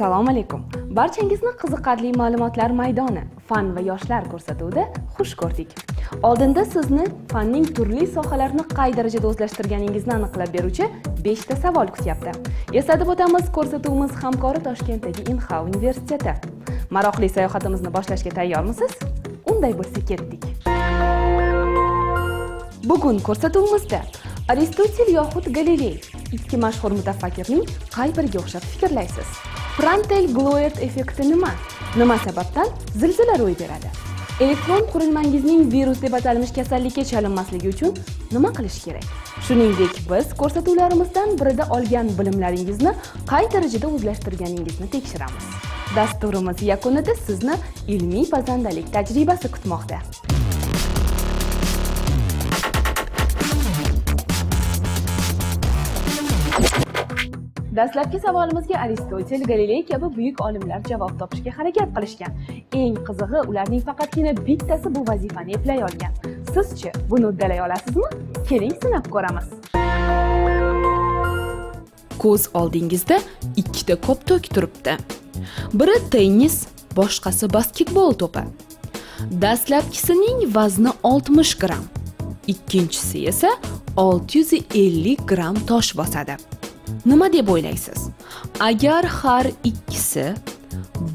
assalomu alaykum. Barchangizni qiziqarli ma'lumotlar maydoni fan va yoshlar ko'rsatuvida xush ko'rdik. Oldinda sizni fanning turli sohalarini qay darajada o'zlashtirganingizni aniqlab beruvchi beshta savol kutyapti. Eslatib o'tamiz ko'rsatuvimiz hamkori toshkentdagi inha universiteti. Maroqli sayohatimizni boshlashga tayyormisiz? Unday bo'lsa ketdik. Bugun ko'rsatuvimizda aristotel yoxud galiley ikki mashhur mutafakkirning qay biriga o'xshab fikrlaysiz? Frontal gloid effekti nima? Nima sababdan? Zilzila ro'y beradi. Elektron qurilmangizning virus deb atalmish kasallikka chalinmasligi uchun nima qilish kerak? Shuningdek biz ko'rsatuvlarimizdan birida olgan bilimlaringizni qay darajada o'zlashtirganingizni tekshiramiz. Dasturimiz yakunida sizni ilmiy pazandalik tajribasi kutmoqda. Dastlabki savolimizga aristotel galiley kabi buyuk olimlar javob topishga harakat qilishgan. Eng qizig'i ularning faqatgina bittasi bu vazifani eplay olgan. Sizchi buni uddalay olasizmi? Keling sinab ko'ramiz. Ko'z oldingizda ikkita koptok turibdi. Biri tennis boshqasi basketbol to'pi. Dastlabkisining vazni 60 gramm ikkinchisi esa 650 gramm tosh bosadi. Nima deb o'ylaysiz? Agar har ikkisi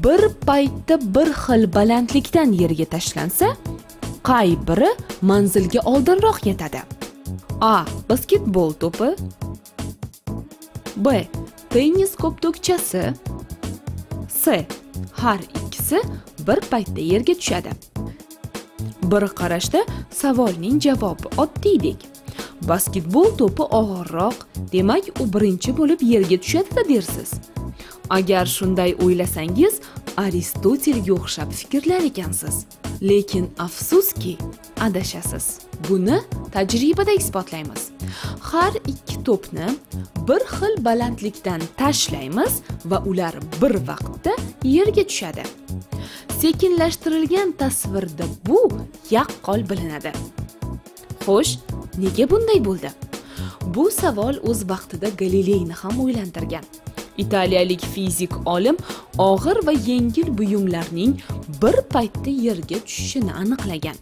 bir paytda bir xil balandlikdan yerga tashlansa qay biri manzilga oldinroq yetadi? A. Basketbol to'pi. B. Tennis koptokchasi s har ikkisi bir paytda yerga tushadi. Bir qarashda savolning javobi oddiydek. Basketbol to'pi og'irroq. Demak u birinchi bo'lib yerga tushadida dersiz. Agar shunday o'ylasangiz aristotelga o'xshab fikrlar ekansiz. Lekin afsuski adashasiz. Buni tajribada isbotlaymiz. Har ikki to'pni bir xil balandlikdan tashlaymiz va ular bir vaqtda yerga tushadi. Sekinlashtirilgan tasvirda bu yaqqol bilinadi. Xo'sh nega bunday bo'ldi? Bu savol o'z vaqtida galileyni ham o'ylantirgan. Italiyalik fizik olim og'ir va yengil buyumlarning bir paytda yerga tushishini aniqlagan.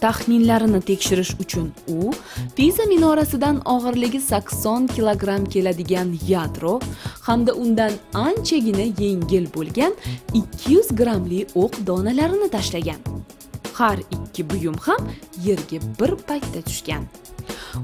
Taxminlarini tekshirish uchun u piza minorasidan og'irligi 80 kilogramm keladigan yadro hamda undan anchagina yengil bo'lgan 200 grammli o'q donalarini tashlagan. Har ikki buyum ham yerga bir paytda tushgan.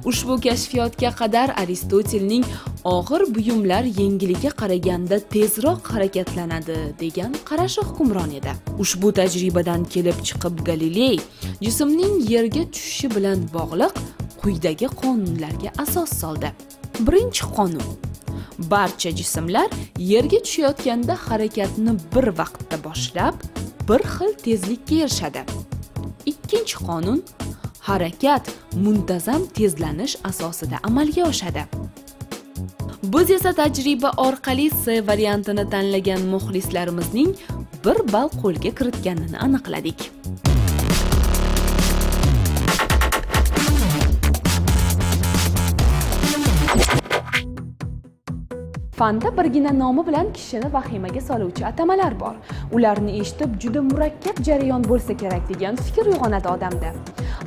Ushbu kashfiyotga qadar aristotelning og'ir buyumlar yengiliga qaraganda tezroq harakatlanadi degan qarashi hukmron edi. Ushbu tajribadan kelib chiqib galiley jismning yerga tushishi bilan bog'liq quyidagi qonunlarga asos soldi. Birinchi qonun barcha jismlar yerga tushayotganda harakatni bir vaqtda boshlab bir xil tezlikka erishadi. Ikkinchi qonun harakat muntazam tezlanish asosida amalga oshadi. Biz esa tajriba orqali c variantini tanlagan muxlislarimizning bir ball qo'lga kiritganini aniqladik. Fanda birgina nomi bilan kishini vahimaga soluvchi atamalar bor. Ularni eshitib juda murakkab jarayon bo'lsa kerak degan fikr uyg'onadi odamda.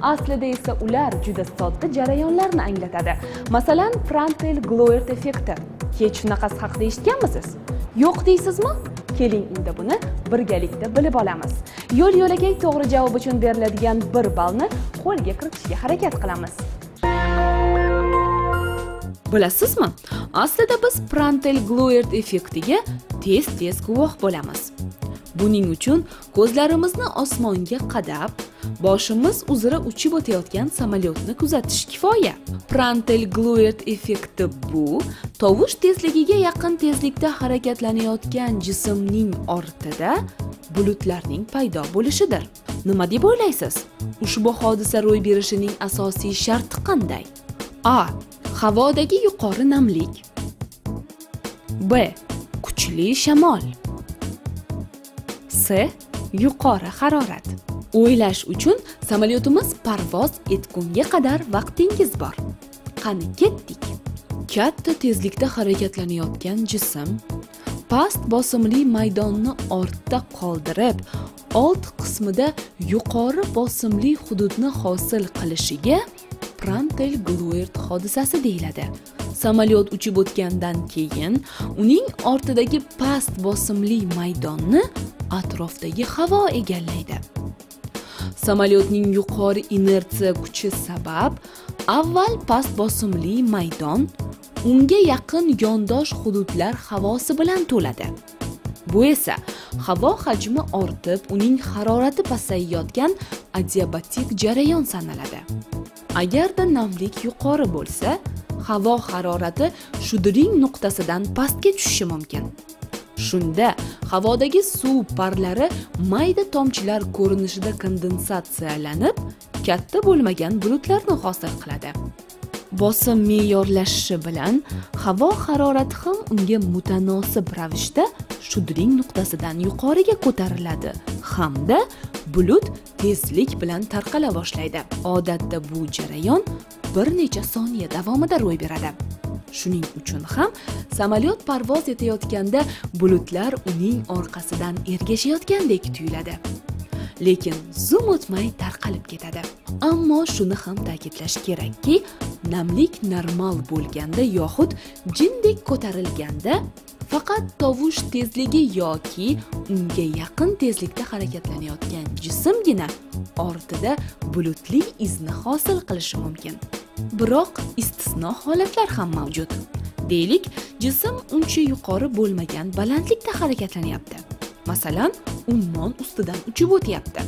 Aslida esa ular juda sodda jarayonlarni anglatadi. Masalan frontal gloert effekti hech shunaqasi haqida eshitganmisiz? Yo'q deysizmi? Keling endi buni birgalikda bilib olamiz. Yo'l yo'lakay to'g'ri javob uchun beriladigan bir ballni qo'lga kiritishga harakat qilamiz. Bilasizmi? Aslida biz frontal gloert effektiga tez tez guvoh bo'lamiz. Buning uchun ko'zlarimizni osmonga qadab boshimiz uzra uchib o'tayotgan samolyotni kuzatish kifoya. Prantel gluert effekti bu tovush tezligiga yaqin tezlikda harakatlanayotgan jismning ortida bulutlarning paydo bo'lishidir. Nima deb o'ylaysiz? Ushbu hodisa ro'y berishining asosiy sharti qanday? A. Havodagi yuqori namlik. B. Kuchli shamol. C. Yuqori harorat. O'ylash uchun samolyotimiz parvoz etgunga qadar vaqtingiz bor. Qani ketdik? Katta tezlikda harakatlanayotgan jism past bosimli maydonni ortda qoldirib old qismida yuqori bosimli hududni hosil qilishiga prantel gluert hodisasi deyiladi. Samolyot uchib o'tgandan keyin uning ortidagi past bosimli maydonni atrofdagi havo egallaydi. Samolyotning yuqori inersiya kuchi sabab avval past bosimli maydon unga yaqin yondosh hududlar havosi bilan to'ladi. Bu esa havo hajmi ortib uning harorati pasayayotgan adiabatik jarayon sanaladi. Agarda namlik yuqori bo'lsa havo harorati shudring nuqtasidan pastga tushishi mumkin. Shunda havodagi suv parlari mayda tomchilar ko'rinishida kondensatsiyalanib katta bo'lmagan bulutlarni hosil qiladi. Bosim me'yorlashishi bilan havo harorati ham unga mutanosib ravishda shudring nuqtasidan yuqoriga ko'tariladi. Hamda bulut tezlik bilan tarqala boshlaydi. Odatda bu jarayon bir necha soniya davomida ro'y beradi. Shuning uchun ham samolyot parvoz etayotganda bulutlar uning orqasidan ergashayotgandek tuyuladi. Lekin zum o'tmay tarqalib ketadi. Ammo shuni ham ta'kidlash kerakki namlik normal bo'lganda yoxud jindek ko'tarilganda faqat tovush tezligi yoki unga yaqin tezlikda harakatlanayotgan jismgina ortida bulutli izni hosil qilishi mumkin. Biroq istisno holatlar ham mavjud. Deylik jism uncha yuqori bo'lmagan balandlikda harakatlanyapti. Masalan ummon ustidan uchib o'tyapti.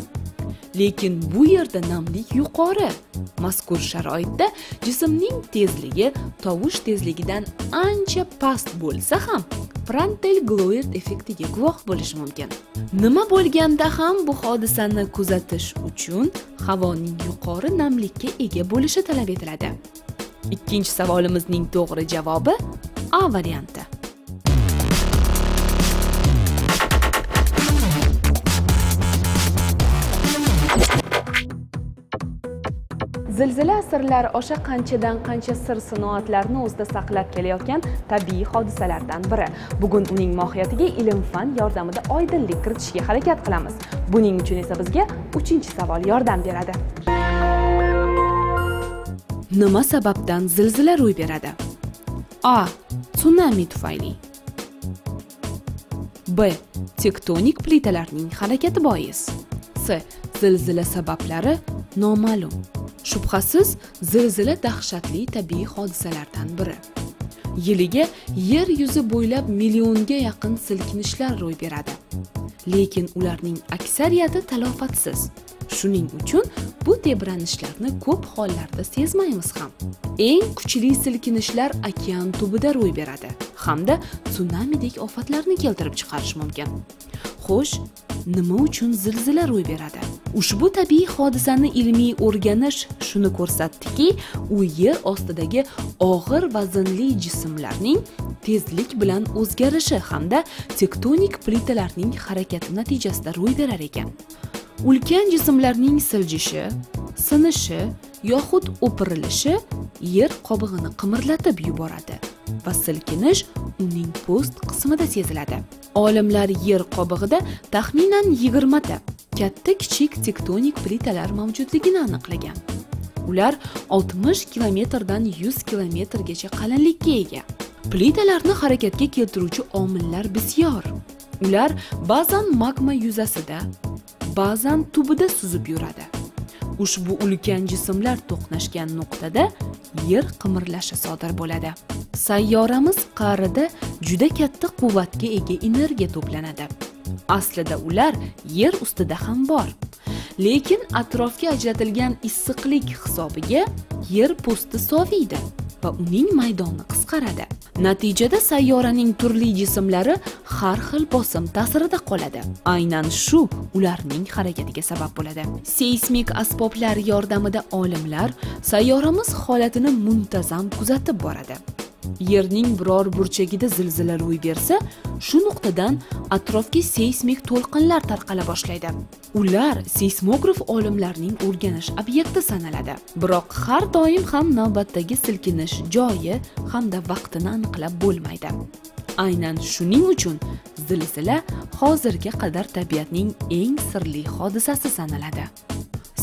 Lekin bu yerda namlik yuqori. Mazkur sharoitda jismning tezligi tovush tezligidan ancha past bo'lsa ham frontal gloid effektiga guvoh bo'lishi mumkin. Nima bo'lganda ham bu hodisani kuzatish uchun havoning yuqori namlikka ega bo'lishi talab etiladi. Ikkinchi savolimizning to'g'ri javobi a varianti. Zilzila asrlar osha qanchadan qancha sir sinoatlarni o'zida saqlab kelayotgan tabiiy hodisalardan biri. Bugun uning mohiyatiga ilm fan yordamida oydinlik kiritishga harakat qilamiz. Buning uchun esa bizga uchinchi savol yordam beradi. Nima sababdan zilzila ro'y beradi? A. Tsunami tufayli. B. Tektonik plitalarning harakati bois. C. Zilzila sabablari noma'lum. Shubhasiz zilzila dahshatli tabiiy hodisalardan biri. Yiliga yer yuzi bo'ylab millionga yaqin silkinishlar ro'y beradi. Lekin ularning aksariyati talofatsiz. Shuning uchun bu tebranishlarni ko'p hollarda sezmaymiz ham. Eng kuchli silkinishlar okean tubida ro'y beradi hamda tsunamidek ofatlarni keltirib chiqarishi mumkin. Xo'sh nima uchun zilzila ro'y beradi? Ushbu tabiiy hodisani ilmiy o'rganish shuni ko'rsatdiki u yer ostidagi og'ir vaznli jismlarning tezlik bilan o'zgarishi hamda tektonik plitalarning harakati natijasida ro'y berar ekan. Ulkan jismlarning siljishi sinishi yoxud o'pirilishi yer qobig'ini qimirlatib yuboradi va silkinish uning po'st qismida seziladi. Olimlar yer qobig'ida taxminan yigirmata katta kichik tektonik plitalar mavjudligini aniqlagan. Ular 60 kilometrdan 100 kilometrgacha qalinlikka ega. Plitalarni harakatga keltiruvchi omillar bisyor. Ular ba'zan magma yuzasida ba'zan tubida suzib yuradi. Ushbu ulkan jismlar to'qnashgan nuqtada yer qimirlashi sodir bo'ladi. Sayyoramiz qa'rida juda katta quvvatga ega energiya to'planadi. Aslida ular yer ustida ham bor. Lekin atrofga ajratilgan issiqlik hisobiga yer po'sti soviydi va uning maydoni qisqaradi. Natijada sayyoraning turli jismlari har xil bosim ta'sirida qoladi. Aynan shu ularning harakatiga sabab bo'ladi. Seysmik asboblar yordamida olimlar sayyoramiz holatini muntazam kuzatib boradi. Yerning biror burchagida zilzila ro'y bersa shu nuqtadan atrofga seysmik to'lqinlar tarqala boshlaydi. Ular seysmograf olimlarning o'rganish obyekti sanaladi. Biroq har doim ham navbatdagi silkinish joyi hamda vaqtini aniqlab bo'lmaydi. Aynan shuning uchun zilzila hozirga qadar tabiatning eng sirli hodisasi sanaladi.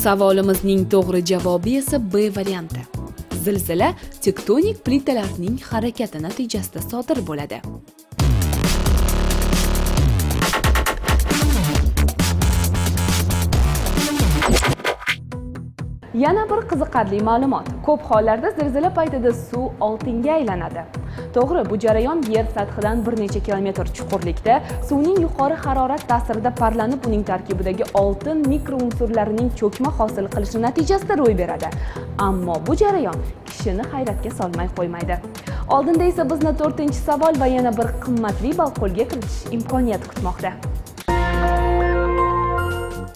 Savolimizning to'g'ri javobi esa b varianti. Zilzila tektonik plitalarning harakati natijasida sodir bo'ladi. Yana bir qiziqarli ma'lumot. Ko'p hollarda zilzila paytida suv oltinga aylanadi. To'g'ri bu jarayon yer sathidan bir necha kilometr chuqurlikda. Suvning yuqori harorat ta'sirida parlanib uning tarkibidagi oltin mikrounsurlarining cho'kma hosil qilishi natijasida ro'y beradi. Ammo bu jarayon kishini hayratga solmay qo'ymaydi. Oldinda esa bizni to'rtinchi savol va yana bir qimmatli ball qo'lga kiritish imkoniyati kutmoqda.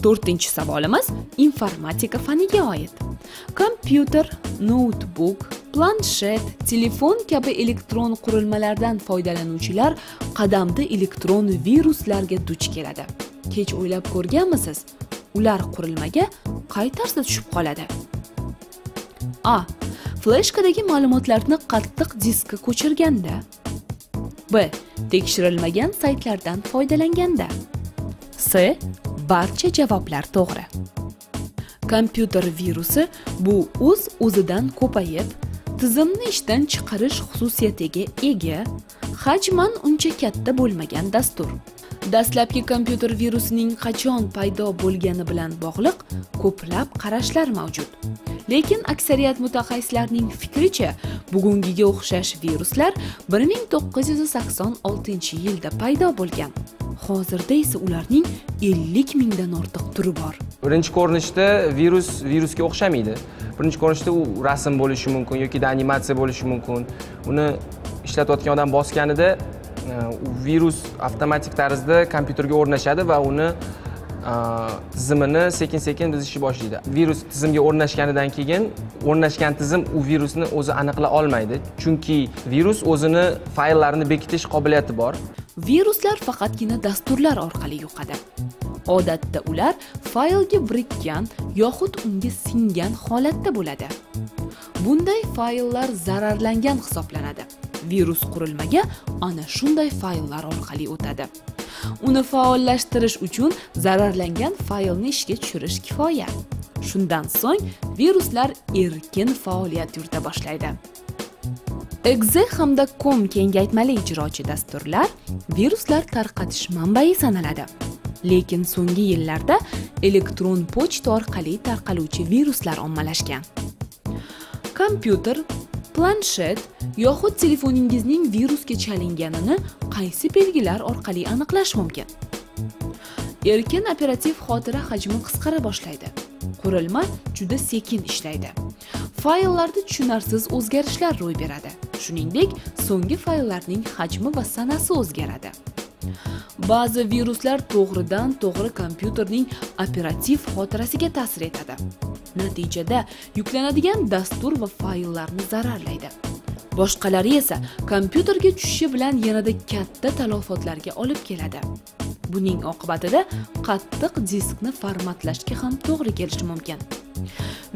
To'rtinchi savolimiz informatika faniga oid. Kompyuter noutbuk planshet telefon kabi elektron qurilmalardan foydalanuvchilar qadamda elektron viruslarga duch keladi. Hech o'ylab ko'rganmisiz ular qurilmaga qay tarzda tushib qoladi? A. Fleshkadagi ma'lumotlarni qattiq diskka ko'chirganda. B. Tekshirilmagan saytlardan foydalanganda. C. Barcha javoblar to'g'ri. Kompyuter virusi bu o'z o'zidan ko'payib tizimni ishdan chiqarish xususiyatiga ega hajman uncha katta bo'lmagan dastur. Dastlabki kompyuter virusining qachon paydo bo'lgani bilan bog'liq ko'plab qarashlar mavjud. Lekin aksariyat mutaxassislarning fikricha bugungiga o'xshash viruslar 1986 yilda paydo bo'lgan. Hozirda esa ularning 50 mingdan ortiq turi bor. Birinchi ko'rinishda virus virusga o'xshamaydi. Birinchi ko'rinishda u rasm bo'lishi mumkin yoki animatsiya bo'lishi mumkin. Uni ishlatayotgan odam bosganida e, virus avtomatik tarzda kompyuterga o'rnashadi va uni e, tizimini sekin sekin buzishni boshlaydi. Virus tizimga o'rnashganidan keyin o'rnashgan tizim u virusni o'zi aniqla olmaydi. Chunki virus o'zini fayllarni bekitish qobiliyati bor. Viruslar faqatgina dasturlar orqali yuqadi odatda ular faylga birikkan yoxud unga singan holatda bo'ladi. Bunday fayllar zararlangan hisoblanadi. Virus qurilmaga ana shunday fayllar orqali o'tadi. Uni faollashtirish uchun zararlangan faylni ishga tushirish kifoya. Shundan so'ng viruslar erkin faoliyat yurita boshlaydi. Exe hamda com kengaytmali ijrochi dasturlar viruslar tarqatish manbai sanaladi. Lekin so'nggi yillarda elektron pochta orqali tarqaluvchi viruslar ommalashgan. Kompyuter planshet yoxud telefoningizning virusga chalinganini qaysi belgilar orqali aniqlash mumkin? Erkin operativ xotira hajmi qisqara boshlaydi. Qurilma juda sekin ishlaydi. Fayllarda tushunarsiz o'zgarishlar ro'y beradi. Shuningdek so'nggi fayllarning hajmi va sanasi o'zgaradi. Ba'zi viruslar to'g'ridan to'g'ri kompyuterning operativ xotirasiga ta'sir etadi. Natijada yuklanadigan dastur va fayllarni zararlaydi. Boshqalari esa kompyuterga tushishi bilan yanada katta talafotlarga olib keladi. Buning oqibatida qattiq diskni formatlashga ham to'g'ri kelishi mumkin.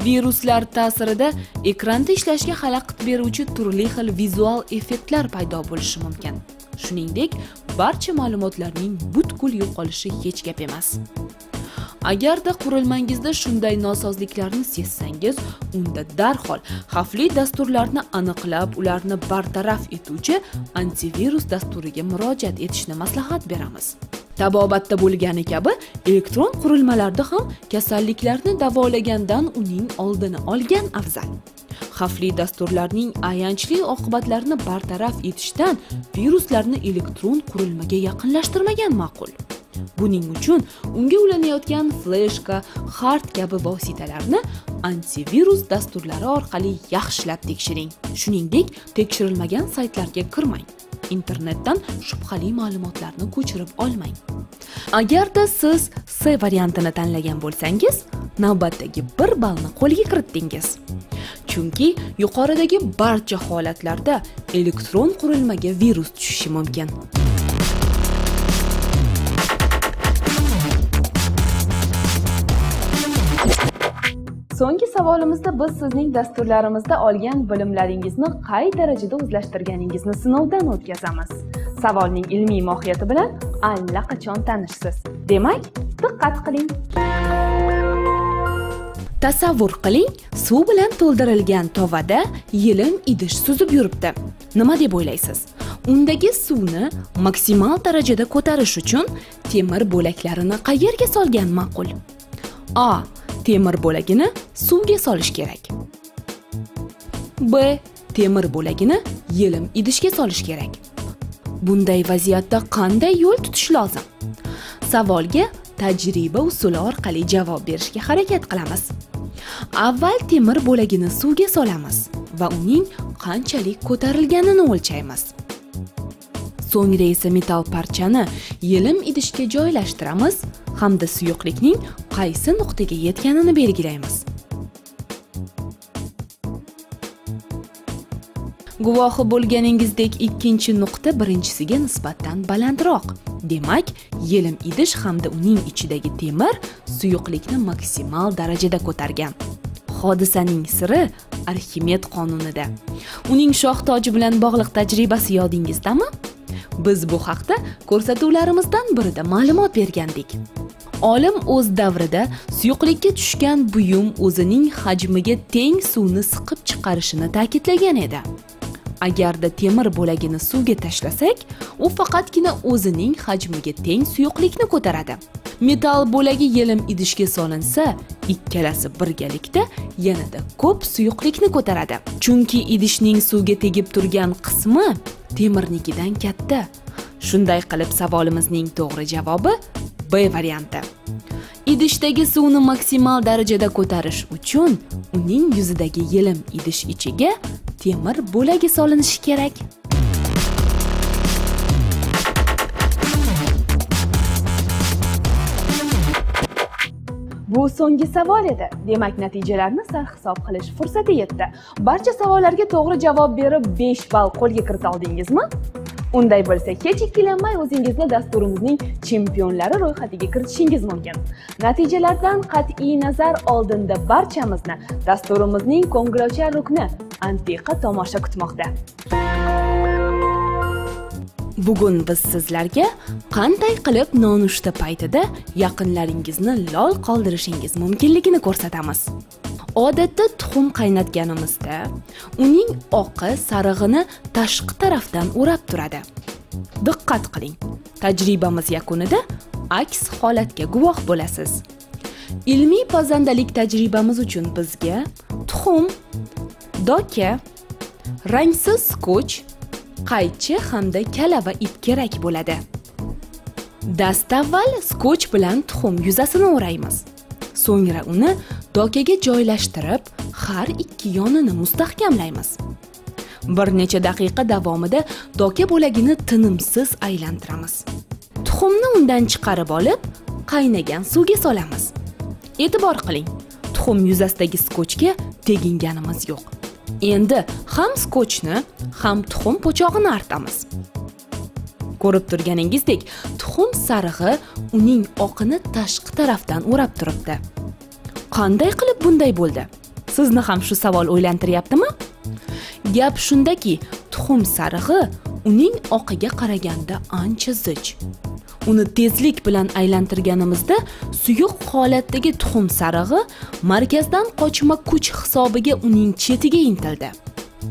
Viruslar ta'sirida ekranda ishlashga xalaqit beruvchi turli xil vizual effektlar paydo bo'lishi mumkin. Shuningdek barcha ma'lumotlarning butkul yo'qolishi hech gap emas. Agarda qurilmangizda shunday nosozliklarni sezsangiz unda darhol xavfli dasturlarni aniqlab ularni bartaraf etuvchi antivirus dasturiga murojaat etishni maslahat beramiz. Tabobatda bo'lgani kabi elektron qurilmalarda ham kasalliklarni davolagandan uning oldini olgan afzal. Xavfli dasturlarning ayanchli oqibatlarini bartaraf etishdan viruslarni elektron qurilmaga yaqinlashtirmagan ma'qul. Buning uchun unga ulanayotgan fleshka hard kabi vositalarni antivirus dasturlari orqali yaxshilab tekshiring. Shuningdek tekshirilmagan saytlarga kirmang. Internetdan shubhali ma'lumotlarni ko'chirib olmang. Agarda siz c variantini tanlagan bo'lsangiz navbatdagi bir ballni qo'lga kiritdingiz. Chunki yuqoridagi barcha holatlarda elektron qurilmaga virus tushishi mumkin. So'nggi savolimizda biz sizning dasturlarimizda olgan bilimlaringizni qay darajada o'zlashtirganingizni sinovdan o'tkazamiz. Savolning ilmiy mohiyati bilan allaqachon tanishsiz. Demak diqqat qiling. Tasavvur qiling suv bilan to'ldirilgan tovada yelin idish suzib yuribdi. Nima deb o'ylaysiz? Undagi suvni maksimal darajada ko'tarish uchun temir bo'laklarini qayerga solgan ma'qul? A. temir bo'lagini suvga solish kerak. B. Temir bo'lagini yelim idishga solish kerak. Bunday vaziyatda qanday yo'l tutish lozim? Savolga tajriba usuli orqali javob berishga harakat qilamiz. Avval temir bo'lagini suvga solamiz va uning qanchalik ko'tarilganini o'lchaymiz. So'ngra esa metall parchani yelim idishga joylashtiramiz hamda suyuqlikning qaysi nuqtaga yetganini belgilaymiz. Guvohi bo'lganingizdek ikkinchi nuqta birinchisiga nisbatan balandroq. Demak yelim idish hamda uning ichidagi temir suyuqlikni maksimal darajada ko'targan. Hodisaning siri arximed qonunida. Uning shoh toji bilan bog'liq tajribasi yodingizdami biz bu haqda ko'rsatuvlarimizdan birida ma'lumot bergandik. Olim o'z davrida suyuqlikka tushgan buyum o'zining hajmiga teng suvni siqib chiqarishini ta'kidlagan edi. Agarda temir bo'lagini suvga tashlasak u faqatgina o'zining hajmiga teng suyuqlikni ko'taradi. Metall bo'lagi yelim idishga solinsa ikkalasi birgalikda yanada ko'p suyuqlikni ko'taradi. Chunki idishning suvga tegib turgan qismi temirnikidan katta. Shunday qilib savolimizning to'g'ri javobi b varianti. Idishdagi suvni maksimal darajada ko'tarish uchun uning yuzidagi yelim idish ichiga temir bo'lagi solinishi kerak. Bu so'nggi savol edi. Demak natijalarni sarhisob qilish fursati yetdi. Barcha savollarga to'g'ri javob berib 5 ball qo'lga kirita oldingizmi? Unday bo'lsa hech ikkilanmay o'zingizni dasturimizning chempionlari ro'yxatiga kiritishingiz mumkin natijalardan qat'iy nazar oldinda barchamizni dasturimizning ko'ngilochar rukni antiqa tomosha kutmoqda bugun biz sizlarga qanday qilib nonushta paytida yaqinlaringizni lol qoldirishingiz mumkinligini ko'rsatamiz odatda tuxum qaynatganimizda uning oqi sarig'ini tashqi tarafdan o'rab turadi. Diqqat qiling tajribamiz yakunida aks holatga guvoh bo'lasiz. Ilmiy pazandalik tajribamiz uchun bizga tuxum doka rangsiz skoch qaychi hamda kala va ip kerak bo'ladi. Dastavval skoch bilan tuxum yuzasini o'raymiz. So'ngra uni dokaga joylashtirib har ikki yonini mustahkamlaymiz. Bir necha daqiqa davomida doka bo'lagini tinimsiz aylantiramiz. Tuxumni undan chiqarib olib qaynagan suvga solamiz. E'tibor qiling tuxum yuzasidagi skochga teginganimiz yo'q. Endi ham skochni ham tuxum po'chog'ini artamiz. Ko'rib turganingizdek tuxum sarig'i uning oqini tashqi tarafdan o'rab turibdi. Qanday qilib bunday bo'ldi? Sizni ham shu savol o'ylantiryaptimi? Gap shundaki tuxum sarig'i uning oqiga qaraganda ancha zich. Uni tezlik bilan aylantirganimizda suyuq holatdagi tuxum sarig'i markazdan qochma kuch hisobiga uning chetiga intildi.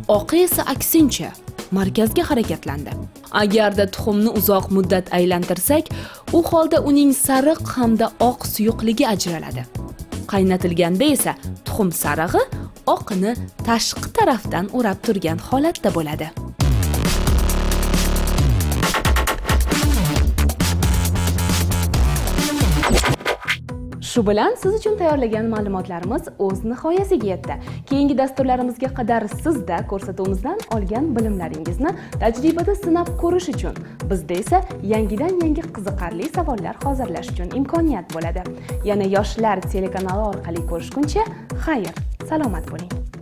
Oqi esa aksincha markazga harakatlandi. Agarda tuxumni uzoq muddat aylantirsak u holda uning sariq hamda oq suyuqligi ajraladi. Qaynatilganda esa tuxum sarig'i oqini tashqi tarafdan o'rab turgan holatda bo'ladi. Shu bilan siz uchun tayyorlagan ma'lumotlarimiz o'z nihoyasiga yetdi. Keyingi dasturlarimizga qadar sizda ko'rsatuvimizdan olgan bilimlaringizni tajribada sinab ko'rish uchun bizda esa yangidan yangi qiziqarli savollar hozirlash uchun imkoniyat bo'ladi. Yana yoshlar telekanali orqali ko'rishguncha xayr salomat bo'ling!